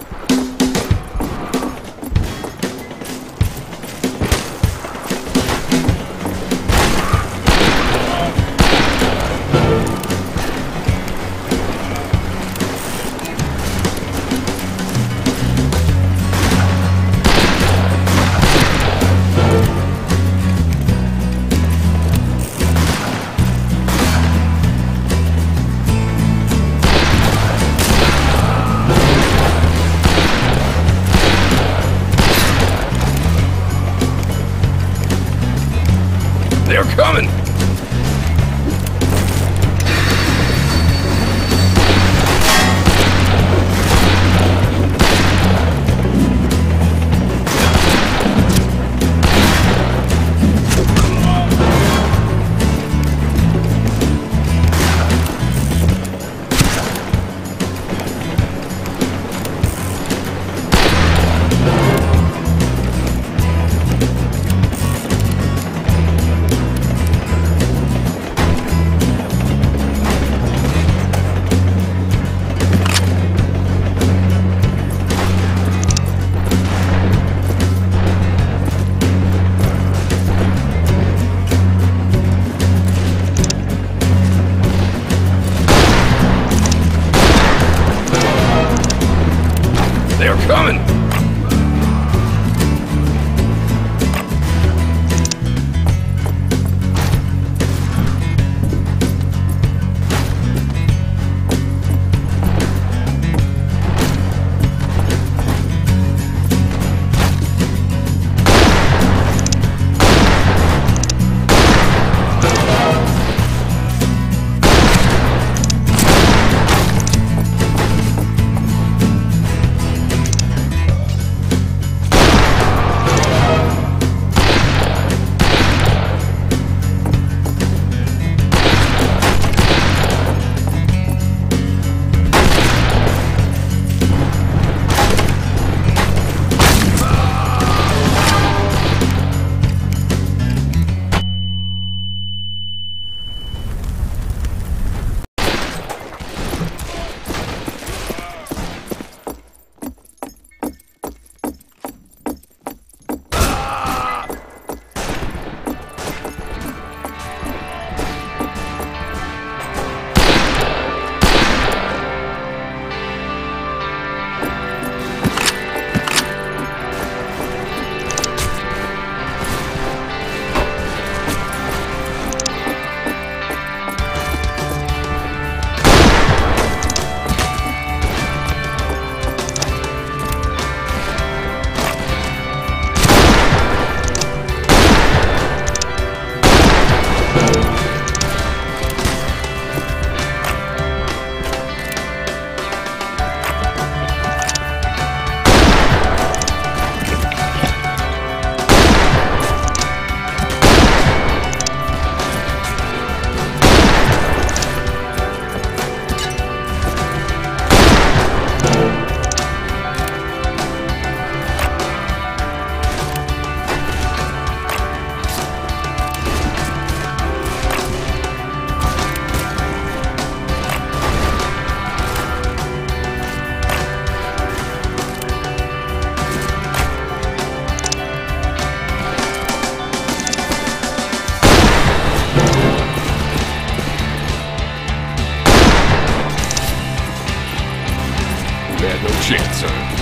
Bye. They're coming! Coming! No sir.